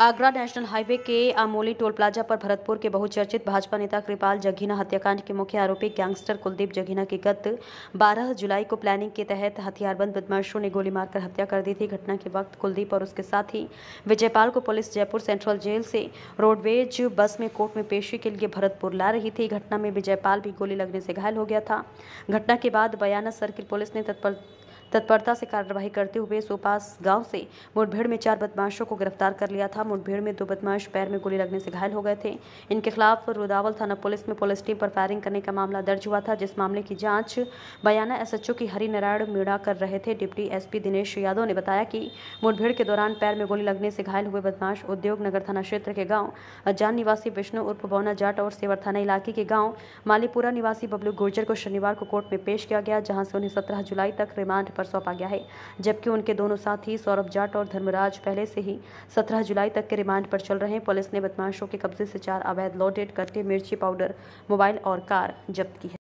Agra national highway के आमोली toll plaza पर भरतपुर के बहुचर्चित भाजपा नेता कृपाल जघीना हत्याकांड के मुख्य आरोपी गैंगस्टर कुलदीप जघीना की गत 12 जुलाई को प्लानिंग के तहत हथियारबंद बदमाशों ने गोली मारकर हत्या कर दी थी। घटना के वक्त कुलदीप और उसके साथी विजयपाल को पुलिस जयपुर सेंट्रल जेल से रोडवेज़ बस में कोर्ट में पेशी के लिए भरतपुर ला रही थी। घटना में विजयपाल भी गोली लगने से घायल हो गया था। घटना के बाद बयाना सर्किल पुलिस ने तत्पर तत्परता से कार्रवाई करते हुए सोपास गाँव से मुठभेड़ में चार बदमाशों को गिरफ़्तार कर लिया था। मुठभेड़ में दो बदमाश पैर में गोली लगने से घायल हो गए थे। इनके खिलाफ रुदावल थाना पुलिस में पुलिस टीम पर फायरिंग करने का मामला दर्ज हुआ था, जिस मामले की जाँच बयाना एसएचओ की हरि नारायण मीणा कर रहे थे। डिप्टी एसपी दिनेश यादव ने बताया कि मुठभेड़ के दौरान पैर में गोली लगने से घायल हुए बदमाश उद्योग नगर थाना क्षेत्र के गाँव अजान निवासी विष्णु उर्फ़ बौना जाट और सेवर थाना इलाके के गाँव मालीपुरा निवासी बबलू गुर्जर को शनिवार को कोर्ट में पेश किया गया, जहाँ से उन्हें सत्रह जुलाई तक रिमांड पर सौंपा गया है, जबकि उनके दोनों साथी सौरभ जाट और धर्मराज पहले से ही 17 जुलाई तक के रिमांड पर चल रहे हैं। पुलिस ने बदमाशों के कब्जे से चार अवैध लोडेड कट्टे मिर्ची पाउडर, मोबाइल और कार जब्त की है।